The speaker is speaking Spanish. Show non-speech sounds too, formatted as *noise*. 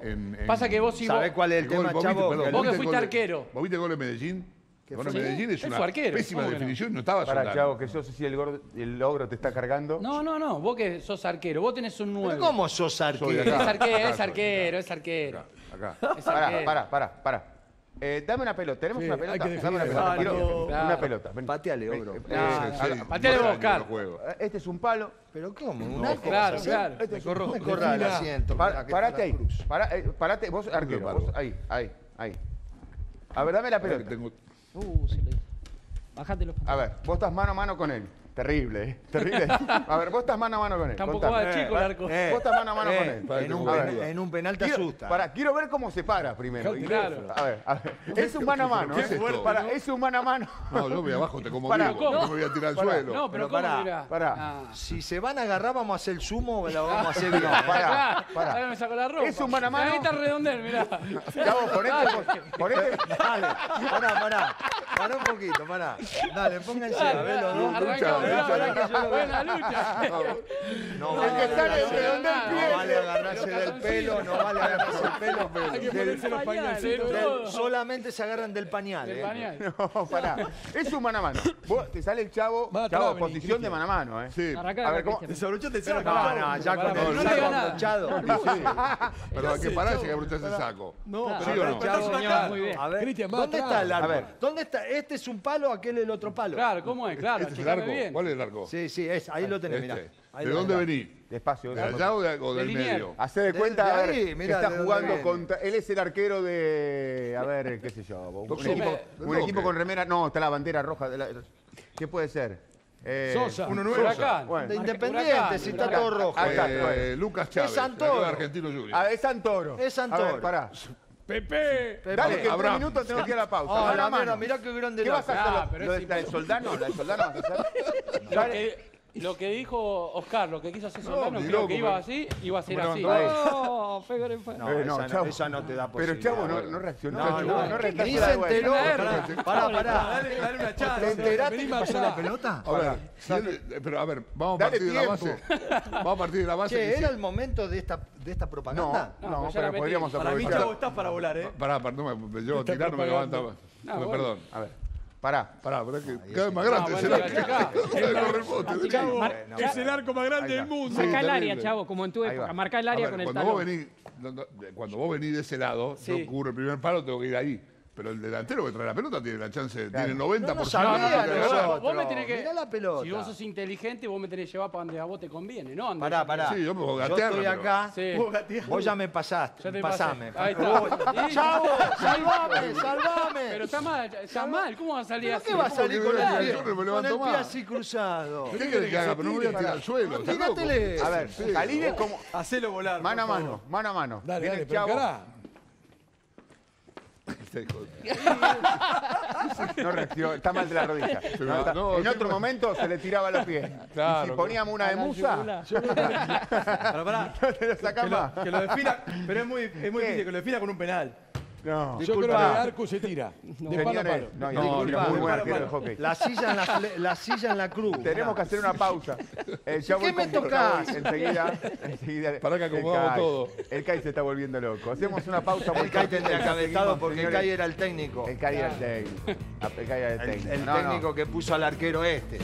Chavo, en- en- pasa que vos ¿Sabés vos, cuál es el gol- tema, vos viste- Chavo? Vos que fuiste gol arquero. ¿Vos viste el gol de Medellín? El gol fue? Medellín es una arquero, pésima ¿cómo que no? definición, no estaba Para. Chavo, que yo sé si el, gordo- el logro te está cargando. No, no, no, vos que sos arquero, vos tenés un 9. ¿Pero cómo sos arquero? acá. Es arquero, Acá es arquero, es arquero. Acá. Es Pará, arquero. pará, pará, pará. Eh, dame una pelota. ¿Tenemos Sí, una hay pelota? que Dame una pelota. Ah, Quiero- no. Una Claro. pelota. ven. Pateale, ogro. eh, eh, Sí. Pateale vos, Carlos. Este es un palo. ¿Pero cómo? Un No, arco. Claro, claro. Este es un Corro- palo. corra el Defina. asiento. Pa- parate ahí. para eh, parate, vos arquero. Vos, ahí, ahí, ahí. A ver, dame la pelota. tengo- Uh, se le... Bajate los A ver, vos estás mano a mano con él. Terrible, ¿eh? Terrible. *laughs* A ver, vos estás mano a mano con él. Tampoco Contame. va de chico el arco. Eh, Vos estás mano a mano eh, con él. En un, penal, en un penal te Quiero, asusta. pará, quiero ver cómo se para primero. Claro. A ver, a ver. Es un mano a mano. ¿Qué ¿eh? es esto? Pará, es un mano a mano. No, yo voy abajo, te como Pará, vivo. ¿cómo? No me voy a tirar al Pará. suelo. No, pero, Pero ¿cómo pará. Ah. Si se van a agarrar, vamos a hacer el sumo o la vamos a hacer *laughs* bien. Pará, Claro, pará. Ahora me saco la ropa. Es un mano a mano. Está redondel, mirá. Chavo, ponete, ponete. Dale, pará, pará. Pará un poquito, pará. Dale, pónganse a ver los dos. Arrancamos, lucha. No El vale, que *laughs* sale de redondel no pie. Agarrarse del pelo, no vale agarrarse del pelo. *laughs* Hay que ponerse los pañalcitos. Solamente se agarran del pañal. Del eh. pañal. *laughs* No, pará. Es un mano a mano. Vos te sale el chavo, chavo, posición de mano a mano, ¿eh? Sí. A ver, ¿cómo-. Desabrochate el saco. No, no, ya Pará, con el saco abrochado. Pero hay que pararse que abrochás el saco. No, ¿Sí pero o no? Chavo, señor, muy bien. A ver, ¿dónde está el arco? A ver. ¿Dónde está? Este es un palo, aquel es el otro palo. Claro, ¿cómo es? Claro, ¿Este el. ¿Cuál es el arco? Sí, sí, es, ahí lo tenés, mirá. Este. Ahí ¿De dónde tenés. Venís? Despacio. ¿De allá o, de- o del medio? Hacé de De- cuenta de a ver, ahí, que está de jugando contra. Él es el arquero de. A ver, qué sé yo. Un, equipo, ¿De un equipo con remera. No, está la bandera roja. de la- ¿Qué puede ser? Eh, Sosa. Uno Huracán. Bueno. De Independiente, Huracán, si está Huracán. todo rojo. Eh. Lucas Chávez, Santoro. arquero de Argentino Junior. Ah, es Santoro. Es A ver, Santoro. pará. Pepe. Dale, que en tres Abraham. minutos tengo que ir a la pausa. A la mano. mirá qué grande ¿Qué vas a hacer? Ah, ¿Lo- pero ¿Lo es de la de Soldano? ¿La de Soldano vas a hacer? Dale. Lo que dijo Oscar, lo que quiso hacer Soldano, ni creo loco, que iba así, iba a ser así. en No, Eh, esa, no, Chavo. esa no te da Pero posibilidad. Chavo no, no reaccionó. No, no, no, no, reaccionó. ni se enteró. Pará, Pará. Dale, dale una chance. ¿Te enteraste que pasó la pelota? A ver, si él- pero a ver, vamos a Dale partir de la tiempo. base. Vamos a partir de la base. Che, que ¿era el momento de esta, de esta No, propaganda? No, no, ya la pero metí. podríamos Para mí, aprovechar. Chavo, estás para volar, ¿eh? Pará, no me, me llevo a Está tirar, no me levanta. propagando. No, No, bueno. Perdón. A ver, pará. Pará, pará, que cada vez más grande achicá. El *laughs* Mar- es el arco más grande del mundo. Marca el área, chavo, como en tu época. va. Marca el A área con el cuando talón. cuando vos venís de ese lado, yo cubro el primer palo, tengo que ir ahí. Pero el delantero que trae la pelota tiene la chance, tiene 90% No, no de sabía de nosotros. vos me tenés que- Mirá la pelota. Si vos sos inteligente, vos me tenés que llevar para donde a vos te conviene, ¿no? Donde Pará, yo- pará. Sí, yo me puedo Yo gatear, estoy pero- acá. Sí. Vos ya me pasaste. Ya te Pasame. pasé. Ahí está. Sí. ¡Chavo! ¡Salvame! ¡Salvame! Pero está mal, está mal. ¿Cómo va a salir ¿Pero así? qué va a salir ¿Cómo con el no? pie? Yo no me Con levanto el pie así cruzado. ¿Qué querés que haga? Pero no me voy a tirar al suelo. Tírátele. A ver, es como. Hacelo volar. Mano a mano, mano a mano. Dale, dale, pero Este *laughs* No reaccionó, está mal de la rodilla. Pero No, está- no, en otro pero- momento se le tiraba los pies. *laughs* Claro, y si poníamos una de musa, yugular. *laughs* Pará, pará. te lo Que sacás más. lo, que lo defina, pero es muy, es muy difícil que lo defina con un penal. No. Yo creo que el arco se tira. De palo a Señores, palo. no, muy buen arquero de hockey. La silla en la, la silla en la cruz. Tenemos que hacer una pausa. *laughs* Eh, ya ¿Qué voy me tocás? Enseguida, enseguida. *laughs* Pará que el acomodamos todo. El CAI se está volviendo loco. Hacemos una pausa. muy El Kai tendría que haber estado porque el señores. Kai era el técnico. El CAI era el técnico. El CAI era el técnico. el técnico que puso al arquero este.